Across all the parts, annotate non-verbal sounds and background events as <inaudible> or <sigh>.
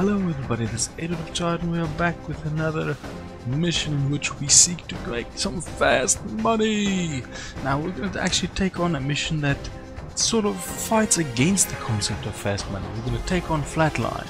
Hello everybody, this is Edward of Chide and we are back with another mission in which we seek to make some fast money. Now we're going to actually take on a mission that sort of fights against the concept of fast money. We're going to take on Flatline.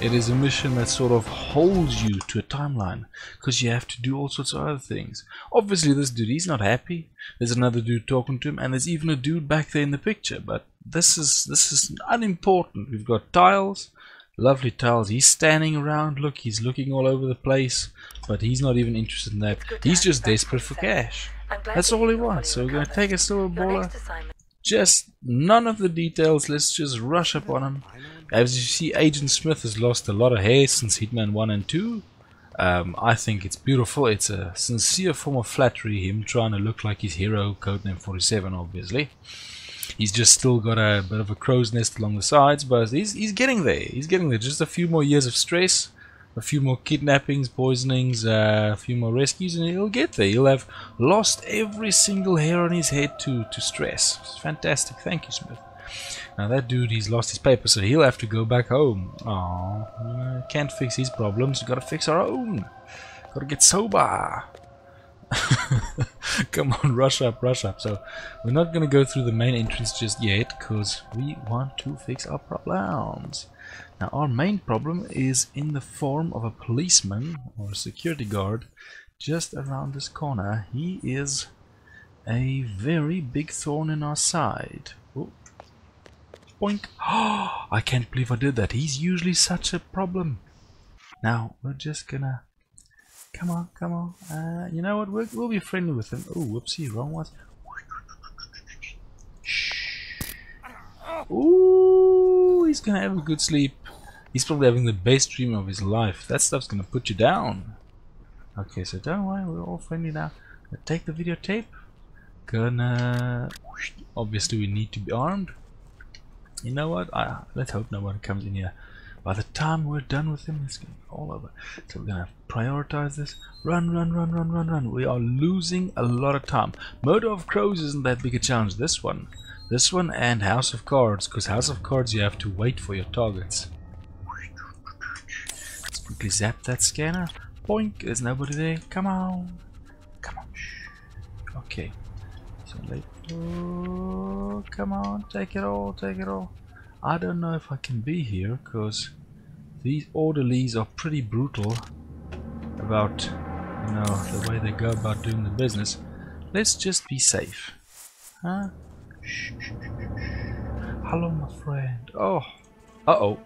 It is a mission that sort of holds you to a timeline because you have to do all sorts of other things. Obviously this dude, he's not happy. There's another dude talking to him and there's even a dude back there in the picture. But this is this is unimportant. We've got tiles, lovely tiles. He's standing around. Look, he's looking all over the place. But he's not even interested in that. He's just desperate for cash. That's all he wants. So we're going to take a Silverballer. Just none of the details. Let's just rush up on him. As you see, Agent Smith has lost a lot of hair since Hitman 1 and 2. Um, I think it's beautiful. It's a sincere form of flattery, him trying to look like his hero, Codename 47, obviously. He's just still got a bit of a crow's nest along the sides, but he's, he's getting there. He's getting there. Just a few more years of stress, a few more kidnappings, poisonings, uh, a few more rescues, and he'll get there. He'll have lost every single hair on his head to, to stress. It's fantastic. Thank you, Smith. Now that dude, he's lost his paper, so he'll have to go back home. Oh, can't fix his problems. We gotta fix our own. Gotta get sober. <laughs> Come on, rush up, rush up. So we're not gonna go through the main entrance just yet, because we want to fix our problems. Now our main problem is in the form of a policeman or a security guard just around this corner. He is a very big thorn in our side. Oh, Boink. <gasps> I can't believe I did that. He's usually such a problem. Now, we're just gonna... Come on, come on. Uh, you know what? We'll, we'll be friendly with him. Oh, whoopsie, wrong one. Ooh, he's gonna have a good sleep. He's probably having the best dream of his life. That stuff's gonna put you down. Okay, so don't worry, we're all friendly now. Take the videotape. Gonna... Obviously, we need to be armed. You know what? I, let's hope no one comes in here. By the time we're done with him, it's gonna be all over. So we're gonna prioritize this. Run, run, run, run, run, run. We are losing a lot of time. Murder of Crows isn't that big a challenge. This one, this one, and House of Cards. Because House of Cards, you have to wait for your targets. Let's quickly zap that scanner. Boink. There's nobody there. Come on. Come on. Okay. So let Oh, come on, take it all, take it all. I don't know if I can be here, because these orderlies are pretty brutal about, you know, the way they go about doing the business. Let's just be safe. Huh? Shh, Hello, my friend. Oh. Uh-oh.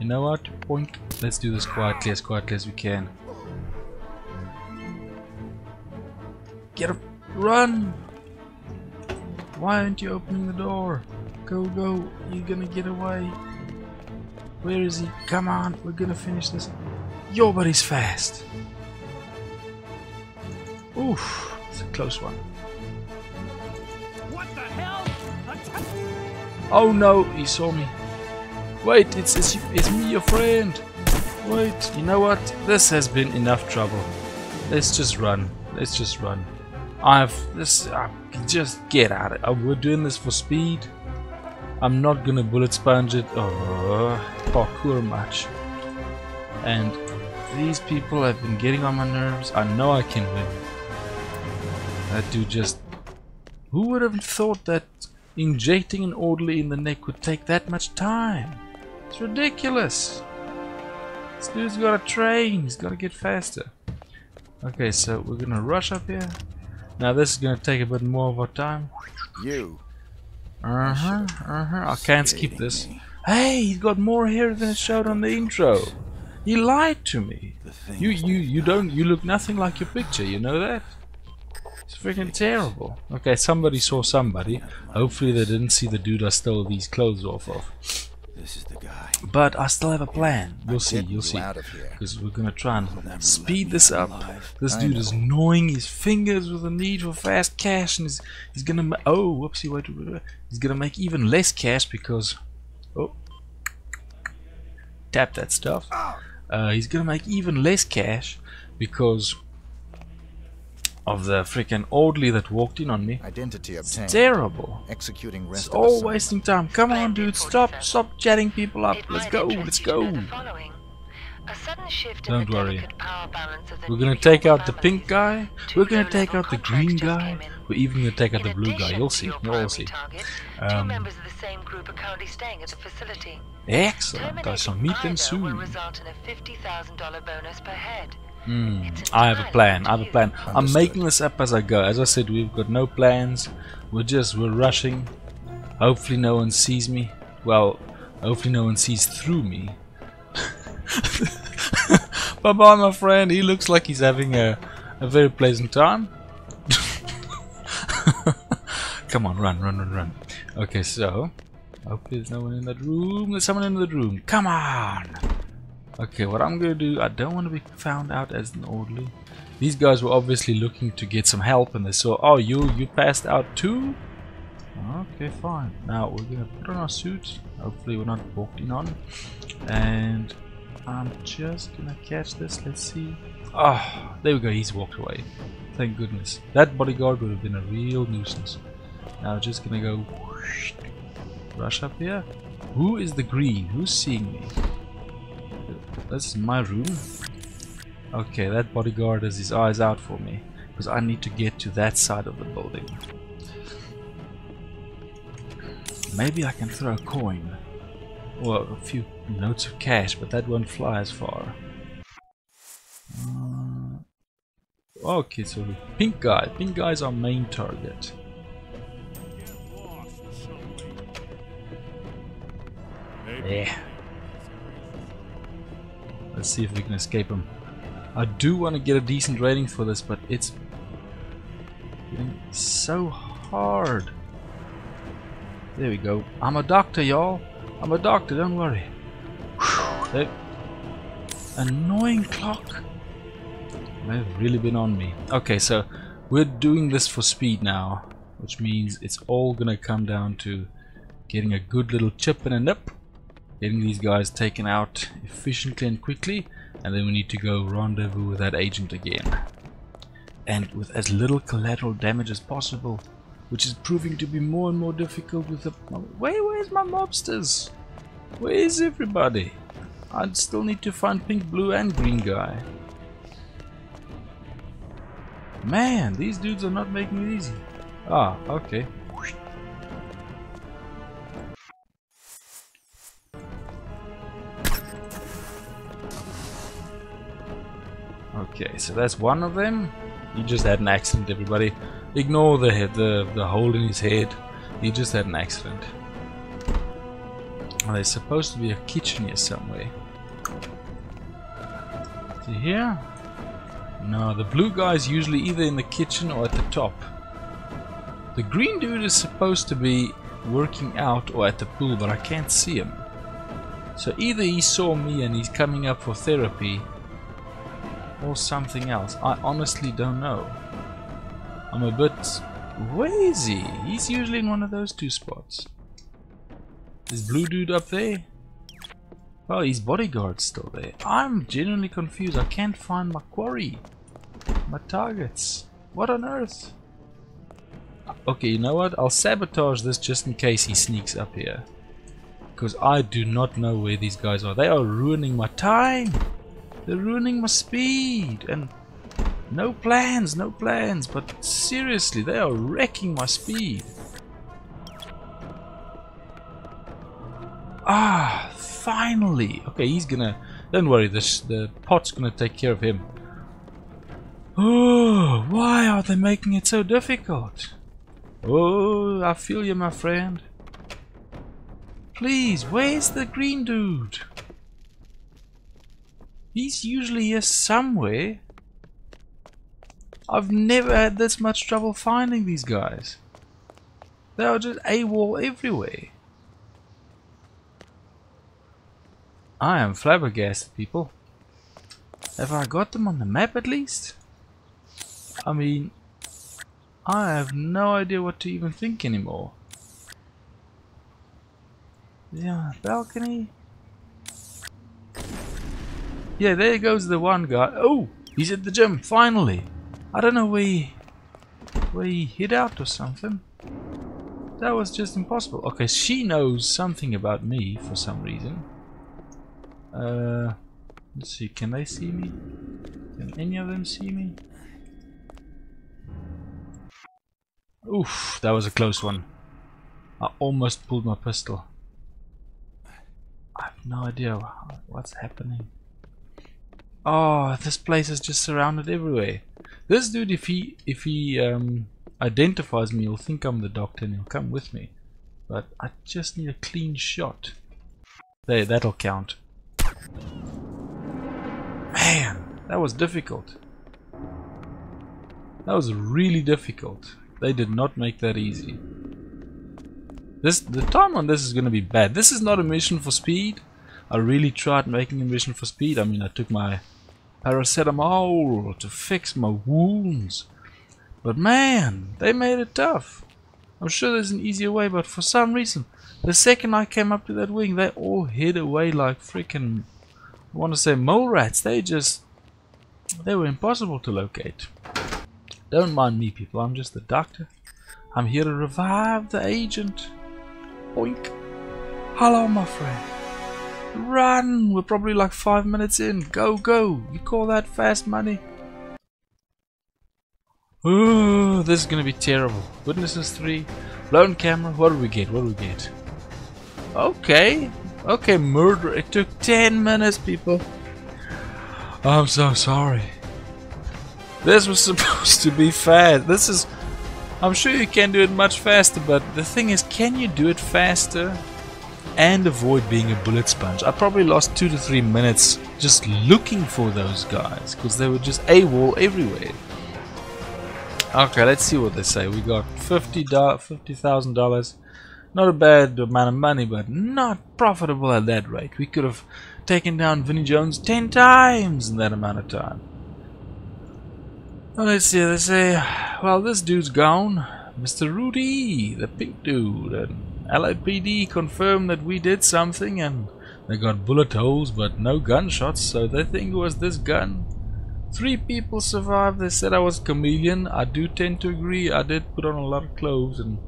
You know what? point Let's do this quietly, as quietly as we can. Get up. Run! Why aren't you opening the door? Go, go. You're gonna get away. Where is he? Come on. We're gonna finish this. Your body's fast. Oof. It's a close one. What the hell? Oh no, he saw me. Wait, it's, it's, it's me, your friend. Wait, you know what? This has been enough trouble. Let's just run. Let's just run. I've this. Uh, just get out of it. We're doing this for speed. I'm not gonna bullet sponge it. Oh, parkour much. And these people have been getting on my nerves. I know I can win. That dude just. Who would have thought that injecting an orderly in the neck would take that much time? It's ridiculous. This dude's gotta train. He's gotta get faster. Okay, so we're gonna rush up here. Now this is gonna take a bit more of our time. You. Uh huh. Uh huh. I can't skip this. Hey, he's got more hair than it showed on the intro. He lied to me. You you you don't you look nothing like your picture. You know that? It's freaking terrible. Okay, somebody saw somebody. Hopefully they didn't see the dude I stole these clothes off of. This is the guy. But I still have a plan. You'll see, you'll see. out of here. Because we're gonna try and speed this up. alive. This I dude is gnawing his fingers with the need for fast cash, and he's he's gonna oh whoopsie wait, wait, wait he's gonna make even less cash because oh tap that stuff. Uh, he's gonna make even less cash because of the freaking orderly that walked in on me. Identity It's obtained. terrible. Executing rest It's all assignment. wasting time. Come on, dude. Stop. Stop chatting people up. It Let's go. Let's go. know the following. A sudden shift Don't the worry. power balance of the We're gonna take out the pink guy. We're gonna take out the green guy. We're even gonna take out the blue guy. You'll see. You'll all see. Um, members of the same group are currently staying at the facility. Excellent. I shall meet them Terminating either will soon. Result in a $50,000 bonus per head. It's I have a plan. I have a plan. I'm making this up as I go. As I said, we've got no plans. We're just we're rushing. Hopefully, no one sees me. Well, hopefully, no one sees through me. <laughs> bye bye, my friend. He looks like he's having a a very pleasant time. <laughs> Come on, run, run, run, run. Okay, so hopefully there's no one in that room. There's someone in the room. Come on. Okay, what I'm gonna do, I don't want to be found out as an orderly. These guys were obviously looking to get some help and they saw, oh, you, you passed out too? Okay, fine. Now we're gonna put on our suits. Hopefully we're not walked in on. And I'm just gonna catch this. Let's see. Ah, there we go. He's walked away. Thank goodness. That bodyguard would have been a real nuisance. Now just gonna go whoosh, rush up here. Who is the green? Who's seeing me? This is my room. Okay, that bodyguard has his eyes out for me because I need to get to that side of the building. Maybe I can throw a coin or a few notes of cash, but that won't fly as far. Uh, okay, so pink guy. Pink guy is our main target. Yeah. Let's see if we can escape him. I do want to get a decent rating for this, but it's getting so hard. There we go. I'm a doctor, y'all. I'm a doctor, don't worry. That annoying clock. They've really been on me. Okay, so we're doing this for speed now, which means it's all gonna come down to getting a good little chip and a nip, getting these guys taken out efficiently and quickly, and then we need to go rendezvous with that agent again. And with as little collateral damage as possible, which is proving to be more and more difficult with the... Where, where's my mobsters? Where is everybody? I still need to find pink, blue and green guy. Man, these dudes are not making it easy. Ah, okay. Okay, so that's one of them. He just had an accident, everybody. Ignore the the the hole in his head. He just had an accident. Oh, there's supposed to be a kitchen here somewhere. See here? No, the blue guy is usually either in the kitchen or at the top. The green dude is supposed to be working out or at the pool, but I can't see him. So either he saw me and he's coming up for therapy, or something else. I honestly don't know. I'm a bit... Where is he? He's usually in one of those two spots. Is blue dude up there? Oh, his bodyguard's still there. I'm genuinely confused. I can't find my quarry. My targets. What on earth? Okay, you know what? I'll sabotage this just in case he sneaks up here. Because I do not know where these guys are. They are ruining my time. They're ruining my speed. And no plans, no plans. But seriously, they are wrecking my speed. Ah, finally. Okay, he's gonna... Don't worry, this, the pot's gonna take care of him. Oh, why are they making it so difficult? Oh, I feel you, my friend. Please, where's the green dude? He's usually here somewhere. I've never had this much trouble finding these guys. They are just AWOL everywhere. I am flabbergasted, people. Have I got them on the map at least? I mean, I have no idea what to even think anymore. Yeah, balcony. Yeah, there goes the one guy. Oh, he's at the gym, finally. I don't know where he, where he hid out or something. That was just impossible. Okay, she knows something about me for some reason. Uh, let's see, can they see me? Can any of them see me? Oof, that was a close one. I almost pulled my pistol. I have no idea what's happening. Oh, this place is just surrounded everywhere. This dude, if he if he um, identifies me, he'll think I'm the doctor and he'll come with me. But I just need a clean shot. There, that'll count. Man, that was difficult. That was really difficult. They did not make that easy. This the time on this is gonna be bad. This is not a mission for speed. I really tried making a mission for speed. I mean I took my paracetamol to fix my wounds. But man, they made it tough. I'm sure there's an easier way, but for some reason, the second I came up to that wing, they all hid away like freaking, I want to say mole rats. They just, they were impossible to locate. Don't mind me, people. I'm just the doctor. I'm here to revive the agent. Oink. Hello, my friend. Run! We're probably like five minutes in. Go, go! You call that fast money? Ooh, this is gonna be terrible. Witnesses 3. Blown camera. What do we get? What do we get? Okay. Okay, murder. It took 10 minutes, people. I'm so sorry. This was <laughs> supposed to be fast. This is... I'm sure you can do it much faster, but the thing is, can you do it faster and avoid being a bullet sponge? I probably lost two to three minutes just looking for those guys, because they were just AWOL everywhere. Okay, let's see what they say. We got $50,000. Not a bad amount of money, but not profitable at that rate. We could have taken down Vinnie Jones 10 times in that amount of time. Well, let's see, they say, well, this dude's gone. Mr. Rudy, the pink dude, and LAPD confirmed that we did something and they got bullet holes but no gunshots, so they think it was this gun. Three people survived, they said I was chameleon. I do tend to agree, I did put on a lot of clothes and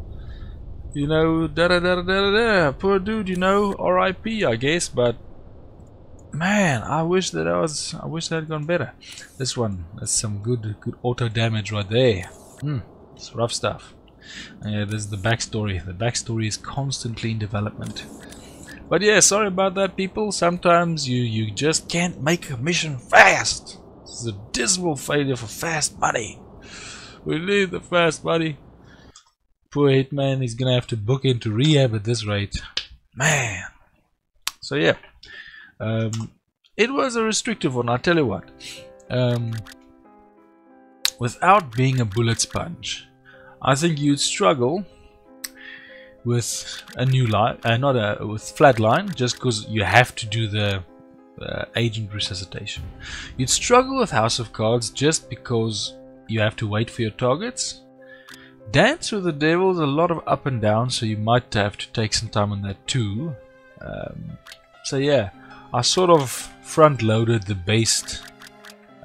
you know, da da da da da da. Poor dude, you know, R.I.P. I guess, but Man, I wish that I was. I wish that had gone better. This one, that's some good, good auto damage right there. Hmm, it's rough stuff. Yeah, this is the backstory. The backstory is constantly in development. But yeah, sorry about that, people. Sometimes you you just can't make a mission fast. This is a dismal failure for fast money. We need the fast money. Poor hitman, he's gonna have to book into rehab at this rate. Man. So yeah. Um, it was a restrictive one, I'll tell you what. Um, without being a bullet sponge, I think you'd struggle with a new line, uh, not a with flatline, just because you have to do the uh, agent resuscitation. You'd struggle with House of Cards just because you have to wait for your targets. Dance with the Devil is a lot of up and down, so you might have to take some time on that too. Um, so yeah, I sort of front loaded the based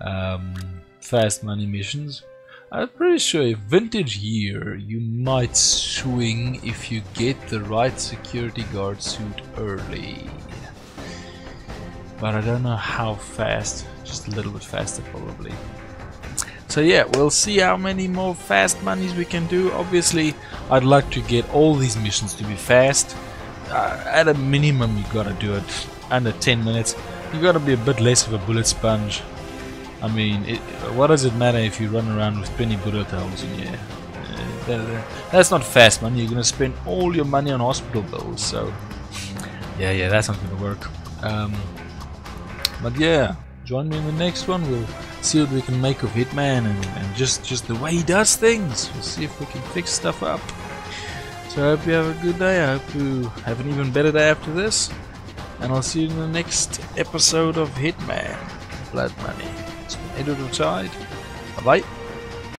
um, fast money missions. I'm pretty sure if vintage year you might swing if you get the right security guard suit early. But I don't know how fast, just a little bit faster probably. So yeah, we'll see how many more fast monies we can do. Obviously, I'd like to get all these missions to be fast. Uh, at a minimum, you gotta do it under 10 minutes. You gotta be a bit less of a bullet sponge. I mean, it, what does it matter if you run around with 20 bullet holes in? Uh, that's not fast money. You're gonna spend all your money on hospital bills. So, yeah, yeah, that's not gonna work. Um, but yeah, join me in the next one. We'll see what we can make of Hitman and, and just just the way he does things. We'll see if we can fix stuff up. So I hope you have a good day. I hope you have an even better day after this. And I'll see you in the next episode of Hitman Blood Money. It's been Edward Chide. Bye bye.